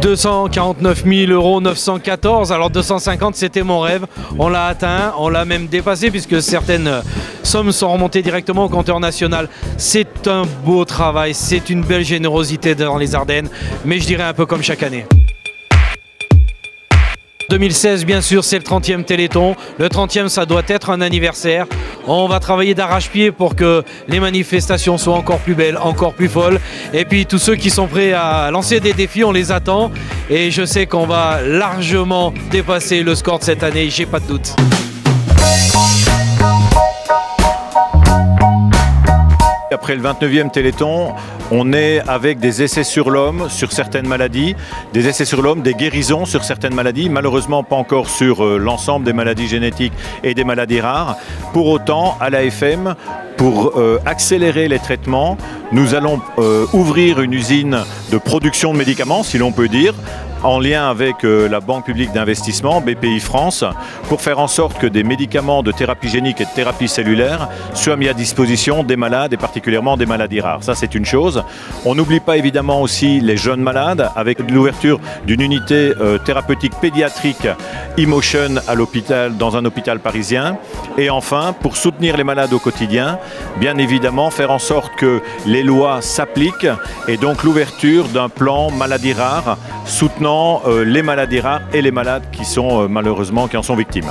249 000 euros, 914. Alors 250, c'était mon rêve. On l'a atteint, on l'a même dépassé puisque certaines sommes sont remontées directement au compteur national. C'est un beau travail, c'est une belle générosité dans les Ardennes, mais je dirais un peu comme chaque année. 2016, bien sûr, c'est le 30e Téléthon. Le 30e, ça doit être un anniversaire. On va travailler d'arrache-pied pour que les manifestations soient encore plus belles, encore plus folles. Et puis, tous ceux qui sont prêts à lancer des défis, on les attend. Et je sais qu'on va largement dépasser le score de cette année, j'ai pas de doute. Après le 29e Téléthon, on est avec des essais sur l'homme sur certaines maladies, des essais sur l'homme, des guérisons sur certaines maladies, malheureusement pas encore sur euh, l'ensemble des maladies génétiques et des maladies rares. Pour autant, à l'AFM, pour euh, accélérer les traitements, nous allons euh, ouvrir une usine de production de médicaments, si l'on peut dire, en lien avec euh, la Banque publique d'investissement, BPI France, pour faire en sorte que des médicaments de thérapie génique et de thérapie cellulaire soient mis à disposition des malades et particulièrement des maladies rares. Ça, c'est une chose. On n'oublie pas évidemment aussi les jeunes malades avec l'ouverture d'une unité euh, thérapeutique pédiatrique Emotion à l'hôpital, dans un hôpital parisien. Et enfin, pour soutenir les malades au quotidien, bien évidemment, faire en sorte que les lois s'appliquent et donc l'ouverture d'un plan maladie rare soutenant euh, les maladies rares et les malades qui sont euh, malheureusement qui en sont victimes.